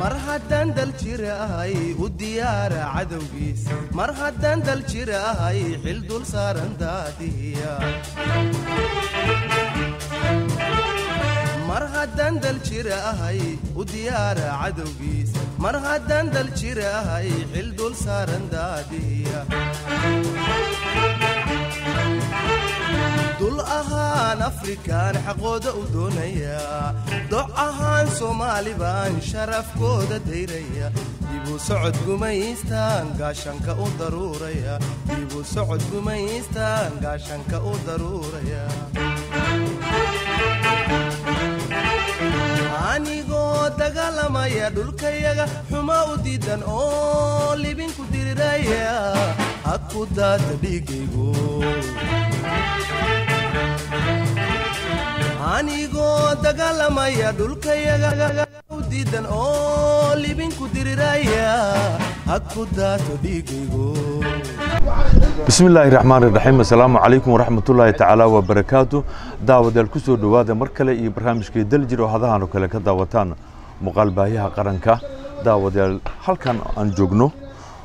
mar haddaan dal jir ahay u diyaara cadowgiis. Mar haddaan dal jir ahay xil dul saaran daadiya. Mar haddaan dal jir ahay u diyaara cadowgiis. Mar haddaan dal jir ahay xil dul saaran daadiya dul ahaan afrikaan xaqooda u doonaya. Doc ahaan soomaali baan sharafkooda dayraya. Dibu socod gumaystaan gaashanka u daruuraya. Dibu socod gumaystaan gaashanka u daruuraya. Anigoo dagaalamaya dhulkayaga xuma u diidan oo libinku diriraya ha ku daata dhiigaygu anigoo dagaalamaya dhulkayaga u diidan oo libinku diriraya ha ku daato dhiigaygu bismi illaahi raxmaan iraxiim assalaamu calaykum waraxmatullaahi tacaala wabarakaatu daawadayaal ku soo dhowaada mar kale iyo barnaamijkii daljir oo hadahan oo kale ka daawataan muuqaal qaranka daawadayaal halkan aan joogno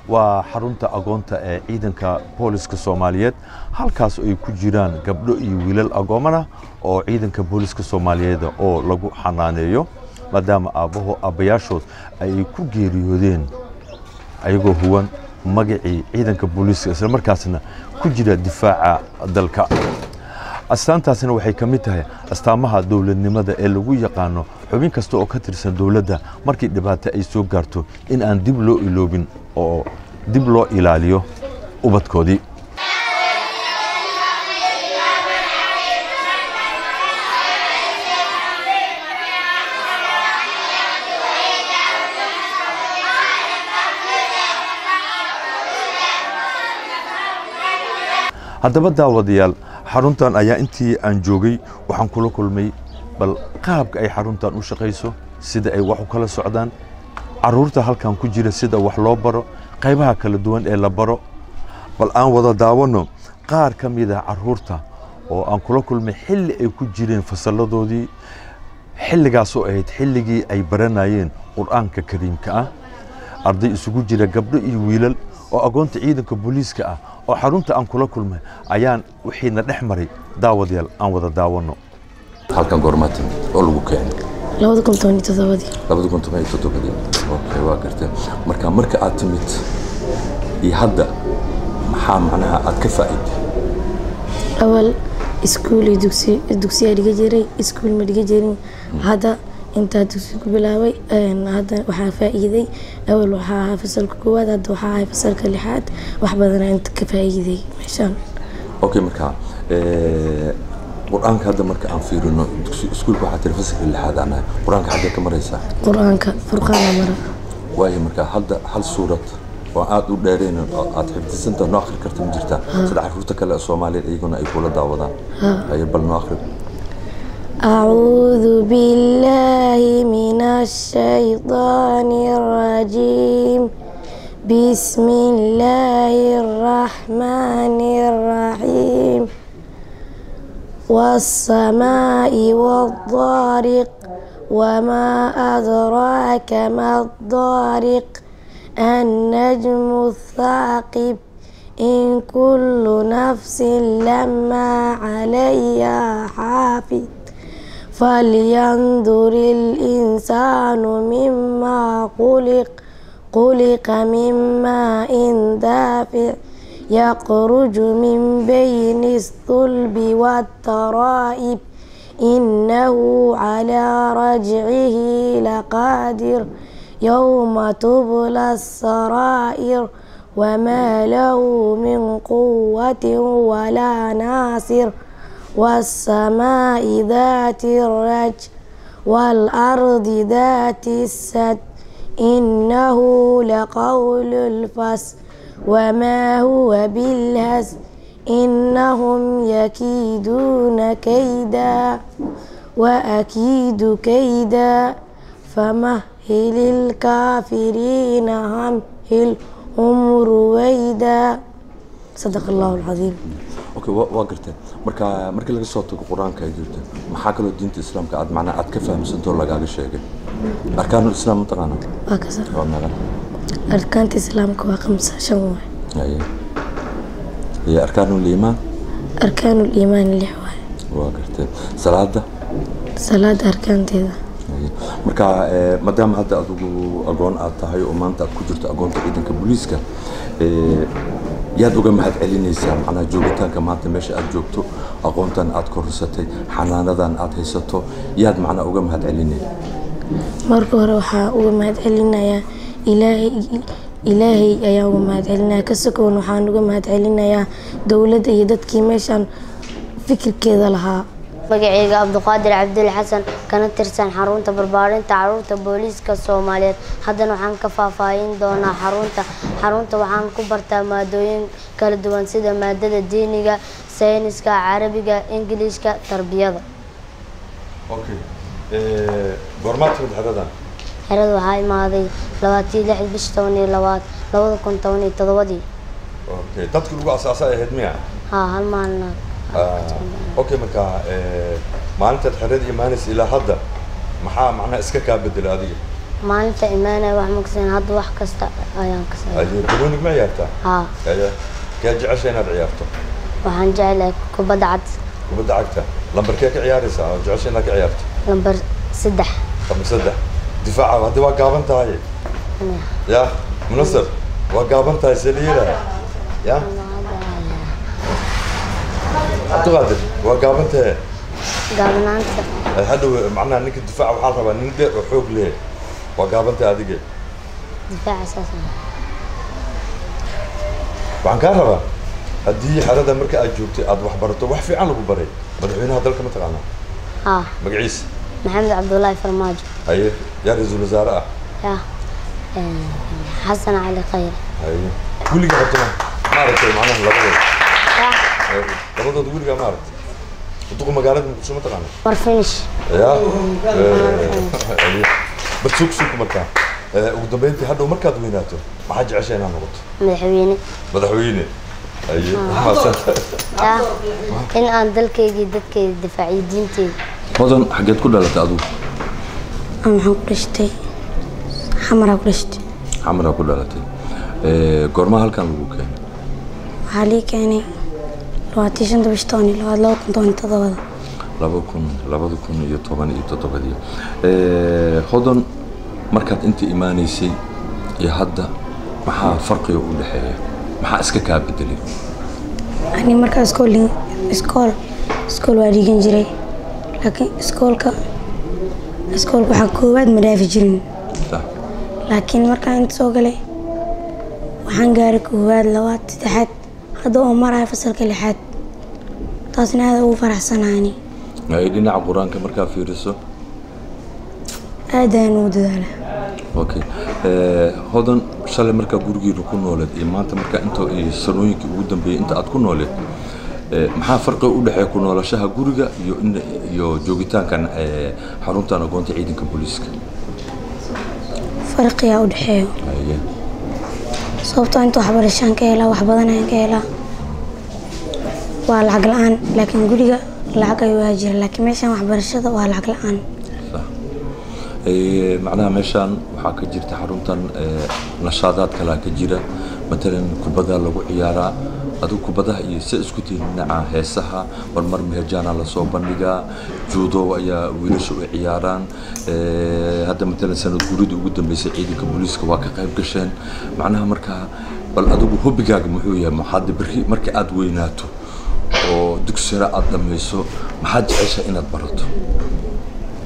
waa xarunta agoonta ee ciidanka booliska soomaaliyeed. Halkaas ay ku jiraan gabdho iyo wiilal agoomana oo ciidanka booliska soomaaliyeed oo lagu xanaaneeyo maadaama aabbaho aabbayaashood ay ku geeriyoodeen ayagoo huwan magacii ciidanka booliiska isla markaasna ku jira difaaca dalka. Astaantaasina waxay ka mid tahay astaamaha dowladnimada ee lagu yaqaano xubin kasta oo ka tirsan dowladda markii dhibaato ay soo gaarto in aan dib loo iloobin oo dib loo ilaaliyo ubadkoodii. Haddaba daawadayaal xaruntan ayaa intii aan joogay waxaan kula kulmay bal qaabka ay xaruntan u shaqayso sida ay wax u kala socdaan carruurta halkan ku jira sida wax loo baro qaybaha kala duwan ee la baro. Bal aan wada daawanno qaar ka mid ah carruurta oo aan kula kulmay xilli ay ku jireen fasalladoodii xilligaasoo ahayd xilligii ay baranayeen qur'aanka kariimka ah. Arday isugu jira gabdho iyo wiilal oo agoonta ciidanka booliiska ah oo xarunta aan kula kulmay ayaan wixiina dhex maray. Daawadayaal aan wada daawanno halkan goormaa timid oo lagu keenay. Labada kun toban iyo toddobadii. Labada kun toban iyo toddobadii. Okay waa garteen. Marka marka aad timid iyo hadda maxaa macnaha aad ka faa'iiday? Awal iskuul iyo dugsi dugsiyaa dhiga jiray iskuul ma dhiga jirin. Hadda intaa dugsi ku bilaabay hadda waxaa faa'iiday. Awal waxaa ahaa fasalka koowaad hadda waxaa ahay fasalka lixaad. Wax badanaa inta ka faa'iiday meeshaan. Okay marka qur-aanka hadda marka aan fiirino dugsi iskuulka waxaa tiri fasalka lixaad aan ahay qur-aanka xaggee ka maraysaa qur-aanka furqaana mara waayo marka hadda hal suurad oo aad u dheereen oo aad xifdisanta noo akhri karta ma jirtaa sida caruurta kale ee soomaaliyeed iyaguna ay kula daawadaan haye bal noo akhri أعوذ بالله من الشيطان الرجيم بسم الله الرحمن الرحيم والسماء والطارق وما أدراك ما الطارق النجم الثاقب إن كل نفس لما عليها حافظ فلينظر الإنسان مما خلق خلق من ماء دافع يخرج من بين الصلب والترائب. إنه على رجعه لقادر يوم تبلى السرائر. وما له من قوة ولا ناصر. والسماء ذات الرج والأرض ذات السد. إنه لقول الفصل. وما هو بالهزل إنهم يكيدون كيدا وأكيد كيدا فمهل الكافرين همهلهم رويدا صدق الله العظيم. أوكي وان قلت مركا مركا لغا صوت القرآن كاي جرت ما دين الاسلام كاد معنا اد كفهم سنتو لغا شيغي أركان الإسلام متقانا أكثر arkaanta islaamka waa khamsa shan waay. Iyo arkaanul iimaan? Arkaanul iimaan lix waay. Waa gartay salaada salaada arkaanteeda. Marka eh, maadaama hadda adigu agoon aad tahay oo maanta aad ku jirto agoonta ciidanka booliiska eh, yaad uga mahad celinaysaa macnaha joogitaanka maanta meesha aad joogto aqoontan aad korsatay xanaanadan aad haysato yaad macnaa uga mahad celinay marka hore waxaa uga mahad celinayaa ilaahay ayaan uga mahad celinaya ka sokown waxaan uga mahad celinayaa dowladda iyo dadkii meeshaan fikirkeeda lahaa. Magacayga cabduqaadir cabdul xasan kana tirsan xarunta barbaarinta carruurta booliiska soomaaliyeed. Haddana waxaan ka faahfaahin doonaa xarunta. Xarunta waxaan ku bartaa maadooyin kala duwan sida maadada diiniga sayniska carabiga ingiliishka tarbiyada xerada waxaa imaaday labaatiyo lix bish toban iyo labaad labada kun toban iyo todobadii. Okay dadkii lagu asaasay ahayd miya? Haa hal maalina okay marka maalintaad xerada imaanaysa ilaa hadda maxaa macnaha iska kaa bedela adiga? Maalinta imaanaya wax magsan hadda wax kasta ayaan ka banonig ma ciyaartaa? Haa aya kee jecesha inaad ciyaarto? Waxaan jeclahay kubadda cad kubadda cagta? Lambarkee ka ciyaaraysaa? Oo jecesha inaad ka ciyaarto? Lambar saddex lambar saddex difaaca haddii waa gaaban tahay ya munasar waa gaaban tahay see la yeelaya ya cabdiqaadir waa gaaban tahe gaabnaanta hadhow macnaha ninka difaaca waxaa la rabaa nin dheer oo xoog leh waa gaaban tahay adige difaaca saas ah. waxaan kaa rabaa haddii xerada marka aad joogtay aad wax barato wax fiican lagu baray madaxweynaha dalka ma taqaanaa haa magaciisa maxamed cabdullaahi farmaajo haye yaa ra'iisul wasaare ah yaa xasan cali khayr weligaa hortana ma aragtay macnaha Eh, labadooda weligaa ma aragtay duqa magaalada muqdisho ma taqaana war finish ya bal sug sug markaa ugu dambeyntii hadhow markaad weynaato maxaa jecesha inaad noqoto madaxweyne madaxweyne in aan dalkaygii dadkayda difaaciyo diinteyda hodan xageed ku dhalatay adigu waxaan ku dhalatay Eh, goormaa halkan lagu keenay? Waxaa lii keenay. Labaatii shanta bish toban iyo labaad laba kun toban iyo todobada laba kun labada kun iyo toban iyo toddobadii Eh, hodan markaad inta imaanaysay iyo hadda maxaa farqiga u dhexeeya? Maxaa iska kaa bedelay ani markaa iskool iskool iskool waa dhigan jiray. Laakiin iskoolka iskoolka waxaa koowaad ma dhaafi jirin. Laakiin markaan inta soo galay waxaan gaaray koowaad labaad saddexaad hadda oo maraya fasalka lixaad. Taasna aada ugu faraxsanaani. Ay dhinaca qur'aanka markaa fiiriso? Aad ayaan ugu dadaala. Okay Eh, hodan shalay markaa gurigiina ku nooleed iyo maanta markaa inta iyo sanooyinkii ugu dambeeyey inta aad ku nooleed maxaa farqiga u dhexeeya ku noolashaha guriga iyo iyo joogitaankan eh, xaruntan agoonta ciidanka booliiska farqiyaa u dhexeeyo sababtoo inta waxbarashaan ka helaa wax badan ayaan ka helaa waa lacag la'aan laakiin guriga lacag ayuu waa jira laakiin meeshaan waxbarashada waa lacag la'aan. Eh, macnaha meeshaan waxaa ka jirta xaruntan eh, nashaadaad kalaa ka jira. Matalan kubadda lagu ciyaaraa adigu kubadaha iyo se isku tihiin dhinaca heesaha. Marmar meherjaana la soo bandhigaa juudo ayaa wiilasha u ciyaaraan. Hadda matalan sanad guuridii ugu dambeysay ciidanka booliiska waa ka qayb gasheen. Macnaha markaa bal adigu hobigaaga muxuu yahay maxaad berri marka aad weynaato oo dugsi sare aad dhamayso maxaad jecesha inaad barato?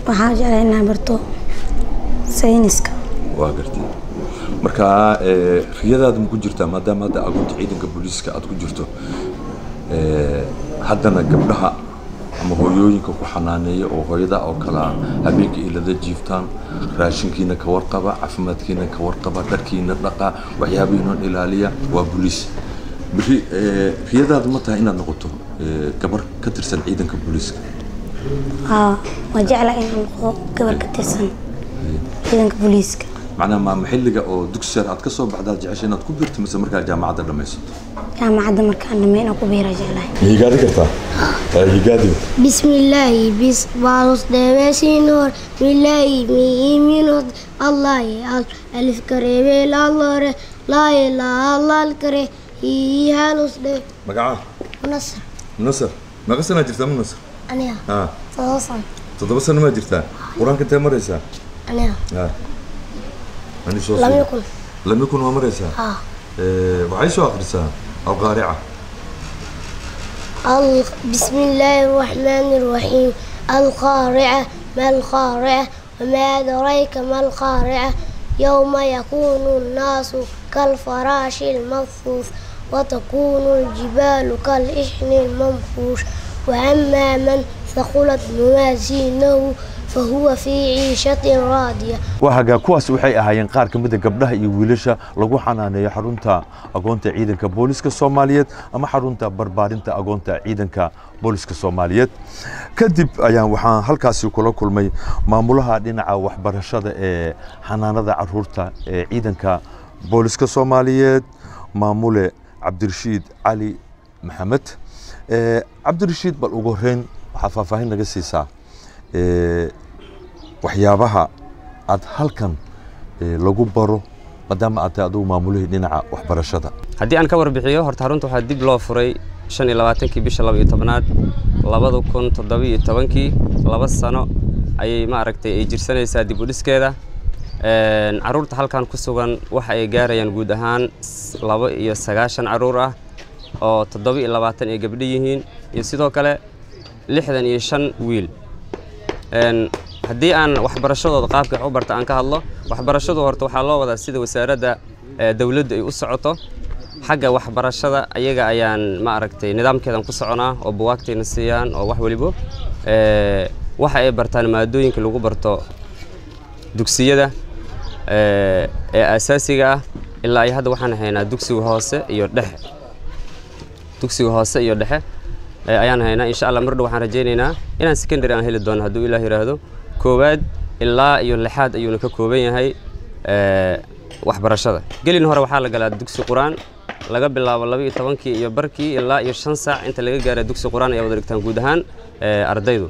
Waxaan jeclaa inaan barto sayniska. Waa gartay marka eh, riyadaada ma ku jirtaa maadaama hadda agoonta ciidanka booliiska aad ku jirto eh, haddana gabdhaha ama hooyooyinka ku xanaaneeya oo hooyada oo kala habeenkii ilada jiiftaan raashinkiina ka warqaba caafimaadkiina ka warqaba dharkiina dhaqa waxyaabihiina ilaaliya waa booliis. Beri eh, riyadaada ma tahay inaad noqoto gabar ka tirsan ciidanka booliiska? Haa waa jeclaa inaan noqdo gabar ka tirsan ciidanka booliiska معناها ما محلقة أو دكسير أتكسر بعد هذا جعشة أنا تكبرت مثل مركز الجامعة عدل لما يسد جامعة عدل مركز أنا مين أكو بيرجع له هي قادة كرتا هي قادة بسم الله بس بارس دواش نور. بالله مي منود الله يال ألف كريم لا الله. ره لا إلا الله الكري هي هالوس ده مقعة. نصر نصر ما قصنا جرتا من نصر أنا. آه. ها تدوسن أنا ما جرتا وران كنت مريسا أنا. ها عندي لم يكن. لم يكن ومرسها آه, آه وعيش واخرسها القارعة. بسم الله الرحمن الرحيم. القارعة ما القارعة؟ وما أدريك ما القارعة؟ يوم يكون الناس كالفراش المبثوث وتكون الجبال كالإحن المنفوش. وأما من ثقلت موازينه fahuwa fii ciishatin raadiya wahagaa kuwaas waxay ahaayeen qaar ka mida gabdhaha iyo wiilasha lagu xanaaneeyo xarunta agoonta ciidanka booliska soomaaliyeed ama xarunta barbaarinta agoonta ciidanka booliska soomaaliyeed kadib ayaan waxaan halkaasi kula kulmay maamulaha dhinaca waxbarashada ee xanaanada carruurta ee ciidanka booliska soomaaliyeed maamule cabdirashiid cali maxamed cabdirashiid bal ugu horeyn waxaa faahfaahin naga siisaa waxyaabaha aad halkan lagu baro maadaama aad tahay adigu maamulihii dhinaca waxbarashada. Haddii aan ka warbixiyo horta xarunta waxaa dib loo furay shan iyo labaatankii bisha laba iyo tobnaad labada kun toddoba iyo tobankii laba sano ayay maaragtay ay jirsanaysaa dib u dhiskeeda. Caruurta halkan ku sugan waxa ay gaarayaan guud ahaan laba iyo sagaashan carruur ah oo toddoba iyo labaatan ay gabdho yihiin iyo sidoo kale lixdan iyo shan wiil haddii aan waxbarashadooda qaabka wax u barta aan ka hadlo waxbarashadu horta waxaa loo wadaa sida wasaaradda ee, dawladdu ay u socoto. Xagga waxbarashada ayaga ayaan ma aragtay nidaamkeedan ku soconaa oo buwaagtayna siiyaan oo wax walibo. Ee, waxa ay bartaan maadooyinka lagu barto dugsiyada ee ee asaasiga ah ilaa ay hadda waxaan haynaa dugsiga hoose iyo dhexe. Dugsiga hoose iyo dhexe ayaan haynaa insha allah mar dhow waxaan rajaynaynaa inaan secondary aan heli doono hadduu ilaah yidhaahdo koowaad ilaa iyo lixaad ayuuna ka kooban yahay waxbarashada. Gelin hore waxaa la galaa dugsi qur'aan laga bilaabo laba iyo tobankii iyo barkii ilaa iyo shan saac. Inta laga gaara dugsi qur'aan ay wada dhigtaan guud ahaan ardaydu.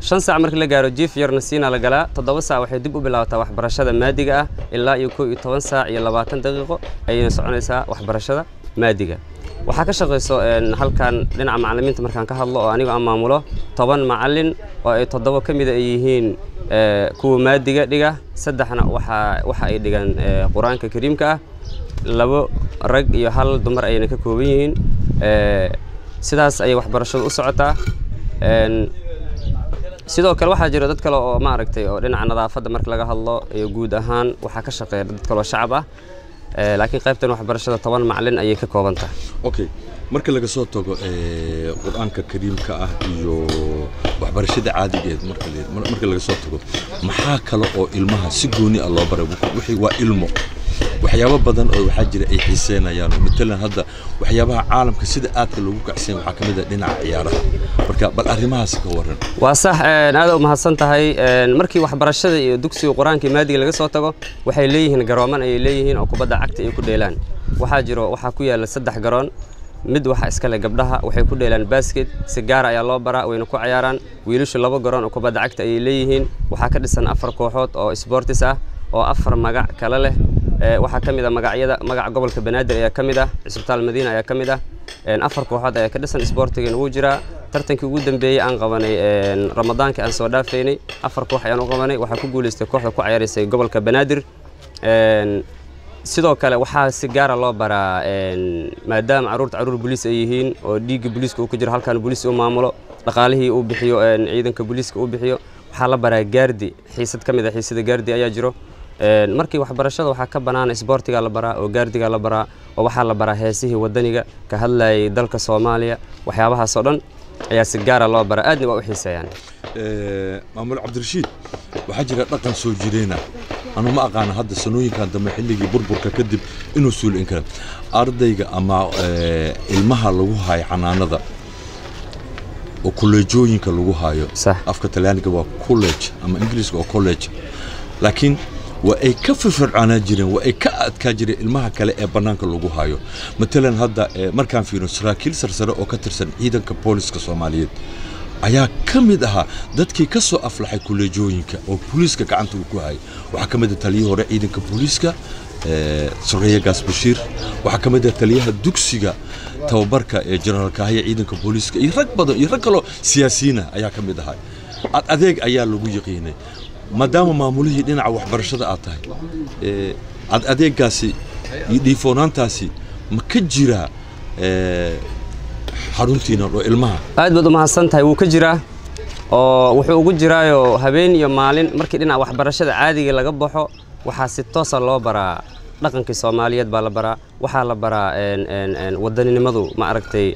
Shan saac markii la gaaro jiif yarna siina la galaa. Toddoba saac waxay dib u bilaabataa waxbarashada maadiga ah. Ilaa iyo kow iyo toban saac iyo labaatan daqiiqo ayayna soconaysaa waxbarashada maadiga waxaa ka shaqayso halkan dhinaca macallimiinta markaan ka hadlo oo anigu aan maamulo toban macallin oo ay toddoba ka mida ay yihiin ee, kuwa maadiga dhiga saddexna waxa waxa ay dhigaan ee, qur'aanka kariimka ah. Labo rag iyo hal dumar ayayna ka kooban yihiin. Ee, sidaas ayay waxbarashadu u socotaa. Sidoo kale waxaa jira dad kale oo maaragtay oo dhinaca nadaafadda marka laga hadlo iyo guud ahaan waxaa ka shaqeeya dad kale oo shacab ah laakiin qaybtan waxbarashada toban macallin ayay ka kooban tahay okay marka laga soo tago eh, qur'aanka kariimka ah iyo waxbarashada caadigeed marka la- mar- marka laga soo tago maxaa kale oo ilmaha si gooni ah loo baray? Waa ilmo waxyaabo badan oo waxaa jira ay xiiseenayaan oo matalan hadda waxyaabaha caalamka sida aadka loogu kacsan waxaa ka mid ah dhinaca ciyaaraha. Marka bal arrimahaas ka waran waa sax een, aad u mahadsan tahay. Markii waxbarashada iyo dugsiga qur'aanka maadiga laga soo tago waxay leeyihiin garooman ayay leeyihiin oo kubadda cagta ay ku dheelaan. Waxaa jiro waxaa ku yaalla saddex garoon. Mid waxa iska leh gabdhaha waxay ku dheelaan basket. Si gaara ayaa loo baraa wayna ku cayaaraan wiilashu laba garoon oo kubadda cagta ayay leeyihiin. Waxaa ka dhisan afar kooxood oo sportis ah oo afar magac kale leh waxaa ka mid ah magacyada magaca gobolka banaadir ayaa ka mid ah cisbitaal madiina ayaa ka mid ah afar kooxood ayaa ka dhisan isboortigana wuu jiraa tartankii ugu dambeeyey aan qabanay ramadaankii aan soo dhaafaynay afar koox ayaan u qabanay. Waxaa ku guuleystay kooxda ku ciyaaraysay gobolka banaadir. Sidoo kale waxaa si gaara loo baraa maadaama carruurta carruur boliis ay yihiin oo dhiigga booliiska uu ku jiro halkan booliis uu maamulo dhaqaalihii uu bixiyo ciidanka booliiska uu bixiyo waxaa la baraa gaardi. Xiisad ka mid a xiisada gaardi ayaa jiro markii waxbarashada waxaa ka bannaan isboortiga la baraa oo gaardiga la baraa oo waxaa la baraa heesihii wadaniga ka hadlayay dalka soomaaliya waxyaabahaasoo dhan ayaa si gaara loo baraa. Aadna waa u xiiseeyaan. Maamul cabdirashiid waxaa jira dhaqan soo jireena anu ma aqaana hadda sanooyinkan dambe xilligii burburka kadib inuu suulin kara ardayga ama ilmaha lagu hayo xanaanada oo kolleejooyinka lagu hayo Sax. afka talyaaniga waa college ama ingiriiska oo college. Laakiin waa ay ka firfircoonaa jireen waa ay ka adkaa jireen ilmaha kale ee bannaanka lagu hayo matalan hadda eh, markaan fiirino saraakiil sarsare oo ka tirsan ciidanka booliska soomaaliyeed. Ayaa ka mid ahaa dadkii ka soo aflaxay kuleejooyinka oo booliiska gacanta uu ku hayay waxaa ka mid ah taliyihii hore ciidanka booliiska eh, sareeya gaas bashiir waxaa ka mid ah taliyaha dugsiga tababarka ee jenaraal kaahiya ciidanka booliiska. Iyo rag badan iyo rag kaloo siyaasiyiina ayaa ka mid ahaa. Ad adeeg ayaa lagu yaqiinay maadaama maamulihii dhinaca waxbarashada aad tahay ad adeegaasi iyo dhiifoonaantaasi ma ka jiraa xaruntiina oo ilmaha? Aad baad u mahadsan tahay wuu ka jiraa oo wuxuu ugu jiraayo habeen iyo maalin. Markii dhinaca waxbarashada caadiga laga baxo waxaa si toosa loo baraa. Dhaqankii soomaaliyeed baa la baraa waxaa la baraa wadaninimadu ma aragtay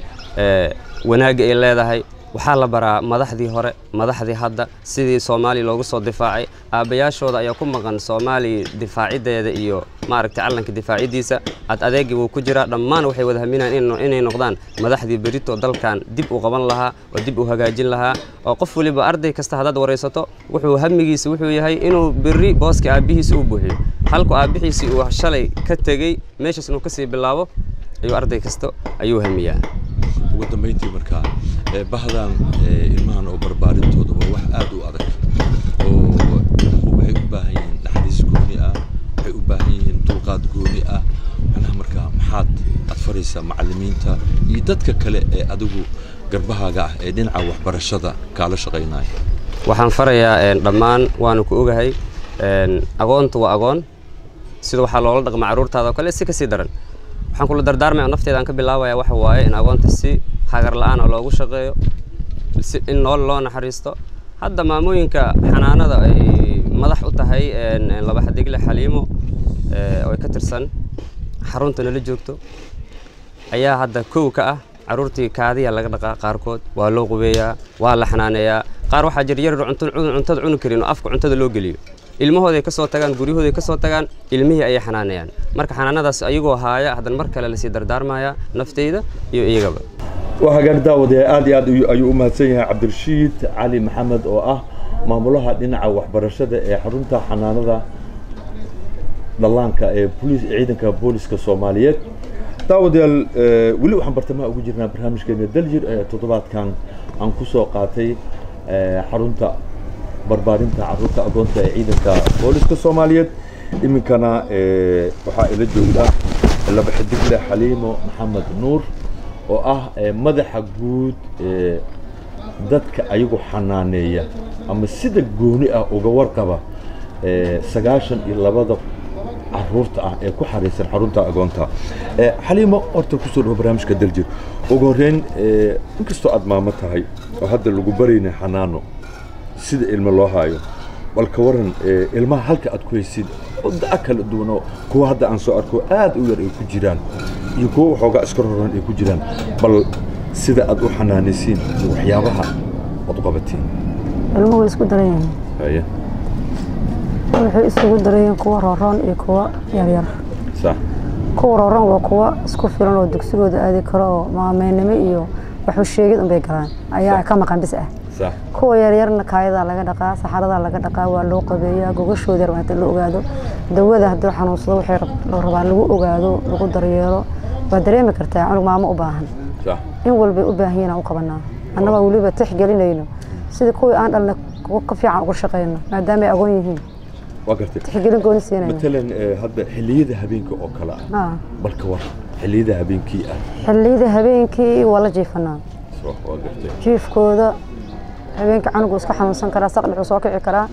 wanaagga ay leedahay waxaa la baraa madaxdii hore madaxdii hadda sidii soomaaliya loogu soo difaacay. Aabbayaashooda ayaa ku maqan soomaaliya difaaciddeeda iyo maaragtay calanka difaaciddiisa. Ad adeegii wuu ku jiraa. Dhammaan waxay wada haminayaan in- inay noqdaan madaxdii berito dalkan dib u qaban lahaa oo dib u hagaajin lahaa oo qof waliba arday kasta haddaad waraysato wuxuu hamigiisa wuxuu yahay inuu berri booska aabbihiisa u buuxiyo. Halku aabbihiisii uu shalay ka tegey meeshaas inuu ka sii bilaabo ayuu arday kasta ayuu hamiyaa. Ugu dambayntii markaa bahdan ilmahan oo barbaarintooda waa wax aad u adag. Oo ilmuhu waxay u baahan yihiin naxariis gooni ah waxay u baahan yihiin dulqaad gooni ah. Macnaha markaa maxaad aad faraysaa macallimiinta iyo dadka kale ee adigu garbahaaga ah ee dhinaca waxbarashada kaala shaqaynaya waxaan farayaa dhammaan waanu ku ogahay. Agoontu waa agoon. Sida waxaa loola dhaqma carruurtaada oo kale si ka sii daran. Waxaan kula dardaarmaya nafteeda aan ka bilaabaya waxa waaye in agoonta si hagar la'aan oo loogu shaqeeyo si in nool loo naxariisto. Hadda maamooyinka xanaanada ay madax u tahay laba xadigle xaliimo ee, oo ka tirsan xarunta nala joogto ayaa hadda kow ka ah. Carruurtii kaadiya laga dhaqaa qaarkood waa loo qubeeyaa waa la xanaaneeyaa. Qaar waxaa jir cuntada cuni karin oo afka cuntada loo geliyo ilmahooday ka tagaan guryahooday ka tagaan ilmihii ayay xanaaneeyaan marka xanaanadaas ayagoo haaya haddana mar kale la sii dardaarmaya nafteyda iyo iyagaba. Waa hagaag daawade aad iyo aad ayuu- u mahadsan yahay cabdirashiid cali maxamed oo ah maamulaha dhinaca waxbarashada ee xarunta xanaanada dhallaanka ee ciidanka booliska soomaaliyeed. Daawadayaal eh, weli waxaan bartamaha ugu jirnaa barnaamijkeena daljir ee toddobaadkan aan ku soo qaatay eh, xarunta barbaarinta carruurta agoonta ee ciidanka booliska soomaaliyeed. Iminkana waxaa ila joogta laba xidigle xaliimo maxamed nuur oo ah madaxa guud dadka ayagu xanaaneeya. Ama sida gooni ah uga warqaba sagaashan iyo labada carruurta ah ee ku xariisan xarunta agoonta xaliimo horta ku soo dhawo barnaamijka daljir. Ugu horreyn inkastoo aad maamo tahay oo hadda lagu barayna xanaano sida ilmo loo haayo. Bal ka waran ilmaha halka aad ku haysid oo da' kala duwan oo kuwa hadda aan soo arko aad u yar ay ku jiraan iyo kuwa waxoogaa iska roran ay ku jiraan. Bal sida aad u xanaanaysiin iyo waxyaabaha aad u qabatiin ilmuhu way isku daran yihiin haya. Waxay isugu daran yihiin kuwa rooroon iyo kuwa yaryar sax kuwa rooroon waa kuwa isku filan oo dugsigooda aadi karo oo maameynimo iyo waxu sheegid unbay galaan. Ayaa ka maqan bis ah kuwa yaryarna kaayadaa laga dhaqaa saxaradaa laga dhaqaa waa loo qabeeyaa gogashooda yar waa inta la ogaado. Dawada haddii xanuunsado waxay rabaa lagu ogaado lagu daryeelo. Waa dareemi kartaa cunug maamo u baahan. In walbay u baahan yihiin aan u qabanaa annagoo weliba tixgelinayno. Sidii kuwii aan dhalna kuwa ka fiican uga shaqayno maadaama ay agoon yihiin. Tixgelin gooni siinayno matalan eh, hadda xilliyada habeenka oo kale ah. Ah, bal ka war xilliyada habeenkii ah. Xilliyada habeenkii waa la jiifanaa jiifkooda habeenka canugu iska xanuunsan karaa saqdhexuu soo kici karaa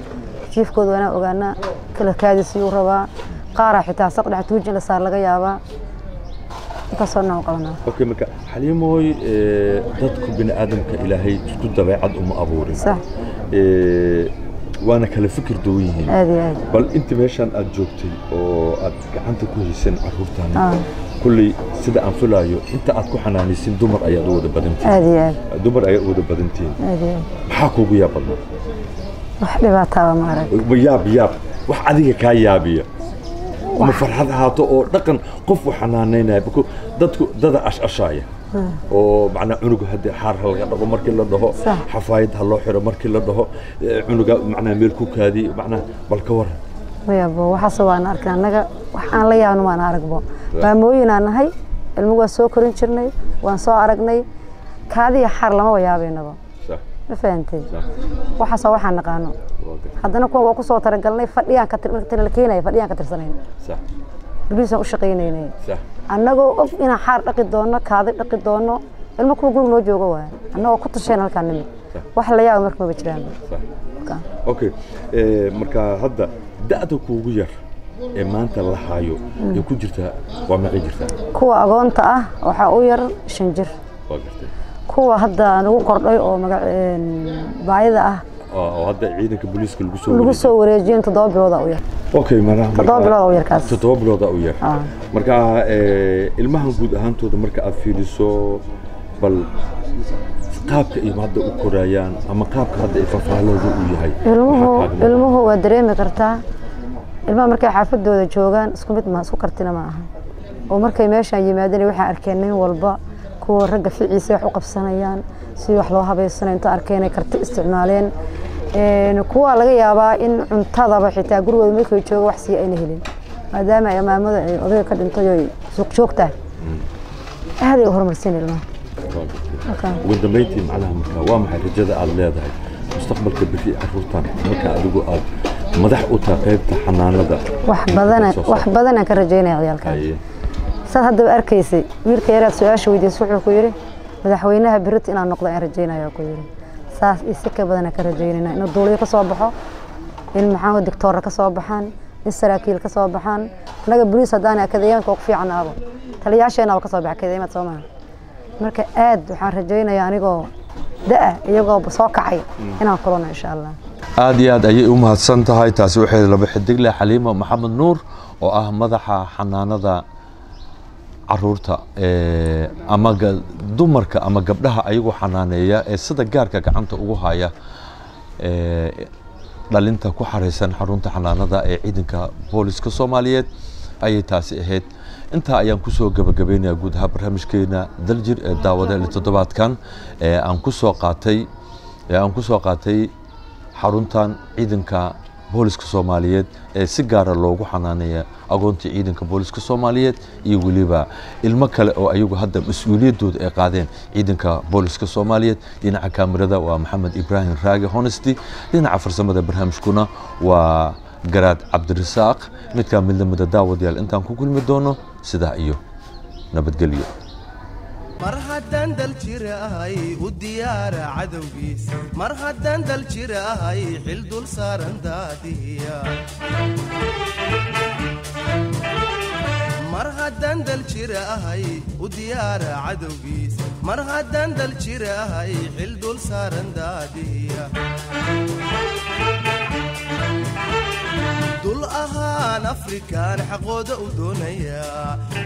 jiifkooda waanaa ogaanaa kalarkaadiisiyuu rabaa qaaraa xitaa saqdhex tuujin la saar laga yaabaa. Intaasoo dhan u qabanaa okay marka xaliimooy eh, dadku bini aadamka ilaahay isku dabeecad uma abuurin. Sax. Eh, waana kala fikir duwan yihiin. Aad iyo aad bal inta meeshaan aad joogtay oo aad gacanta ku haysan carruurtaan Ah. Kulley sida aan filaayo inta aad ku xanaanaysin dumar ayaad u wada badantihiin aad iyo aad. Dumar ayaad u wada badantihiin maxaa kuugu yaab badnaa wax dhibaataaba ma arag yaab yaab. Wax adiga kaa yaabiya. Ama farxad ahaato oo dhaqan qof u xanaanaynaya dadku dada ashashaaya. Oo macnaa cunuga haddii xaar ha laga dhaqo markii la dhaho xafaayad ha loo xiro markii la dhaho cunuga macnaa meel ku kaadi macnaa bal ka waran mayabo waxaase waan arkin annaga wax aan la yaabno waan aragbo. Maamooyinaan nahay ilmo waa soo korin jirnay waan soo aragnay. Kaadiya xaar lamaba yaabaynaba ma fahantay waxaasoo waxaan naqaano. Haddana kuwa waa ku soo talagalnay fadhiyaan ka keenaya fadhiyaan ka tirsanayn. Sax boliisaan u shaqaynaynay annagoo og inaan xaar dhaqi doono kaadi dhaqi doono ilmo kuwa guriga noo jooga waaya annagoo ku tasheen halkaan nimid. Wax la yaaba marka maba jiraan sax okay eh, marka hadda da'da kuugu yar ee maanta la haayo ee ku jirta waa meeqay jirtaa kuwa agoonta ah waxaa u yar shan jir. Kuwa hadda nagu kordhay oo baayida ah. Oo hadda ciidanka booliiska lagu soo lagu soo wareejiyeen toddoba bilooda u yar. Okay mara toddoba bilooda u yar kaas. toddoba bilooda u yar. Ah. marka eh, ilmahan guud ahaantooda marka aad fiiriso bal qaabka ay hadda u korayaan ama qaabka hadda ay fafaalooda u yahay. Ilmuhu waa dareemi kartaa ilmaha markay xaafadooda joogaan isku mid ma isku kartina ma aha. Oo markay meeshaan yimaadeen waxaan arkeen nin walba kuwa ragga ficiisa wax u qabsanayaan si wax loo habaysanayo inta arkeen ay karti isticmaaleen. Een, kuwa laga yaabaa in cuntadaba xitaa gurigooda markay jooga wax sii ayna helin. Maadaama ay maamada ay odayga ka dhintay oo ay suuq joogtaa aaday u horumarsan ilmaha. Ugu dambeyntii macnaha marka waa maxay rajada aad leedahay? Mustaqbalka beri caruurtan marka adigu aad madax u tahay qaybta xanaanada. Wax badanaan ka rajaynaya ciyaalkaan. Saad haddaba arkaysay wiilka yaraad su'aasha weydiisay wuxuu ku yidhi madaxweynaha berito inaan noqdo aan rajaynaya ku yidhi. Saas iyo si ka badanaan ka rajaynayna inuu duuliyo ka soo baxo in maxaa digtoora ka soo baxaan in saraakiil ka soo baxaan annaga boliis haddaan akadeeyaanka ugu fiican aabo taliyaasheenaba ka soo baxa akadeemad soo maha marka aad waxaan rajaynayaa anigoo da'a iyagoo soo kacay inaan kulano insha allah aad iyo aad ayay u mahadsan tahay taasi waxay laba xidigle xaliimo maxamed nuur oo ah madaxa xanaanada carruurta ama dumarka ama gabdhaha ayagu xanaaneeya ee sida gaarka gacanta ugu haya dhalinta ku xaraysan xarunta xanaanada ee ciidanka booliska soomaaliyeed ayay taasi ahayd intaa ayaan ku soo gabagabeynayaa guud ahaan barnaamijkeena daljir ee daawada ee toddobaadkan aan ku soo qaatay aan ku soo qaatay xaruntan ciidanka booliska soomaaliyeed ee si gaara loogu xanaaneeya agoontii ciidanka booliska soomaaliyeed iyo weliba ilmo kale oo ayagu hadda mas'uuliyaddooda ay qaadeen ciidanka booliska soomaaliyeed. Dhinaca kaamirada waa maxamed ibraahim raage honesty dhinaca farsamada barnaamijkuna waa جراد عبد الرزاق متكامل لما تداوى ديال انت انكو كل مدونو سدا ايو نبت قليو. مرحبا دندل شراي وديار عدوكي مرحبا دندل شراي حل دول سارنداتي مرحبا دندل شراي وديار عدوكي مرحبا دندل شراي حل دول سارنداتي dul ahaan afrikaan xaqooda u doonaya.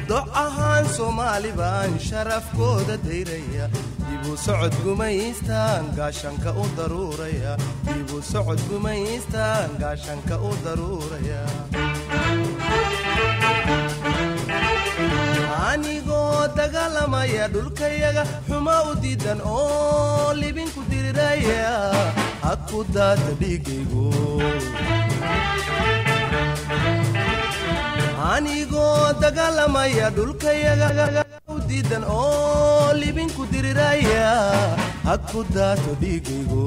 Doc ahaan soomaali baan sharafkooda dayraya. Dibu socod gumaystaan gaashanka u daruuraya. Dibu socod gumaystaan gaashanka u daruuraya. Anigoo dagaalamaya dhulkayaga xuma u diidan oo libinku diriraya. Ha ku daata dhiigaygu anigoo dagaalamaya dhulkayaga u diidan oo libinku diriraya ha ku daato dhiigaygu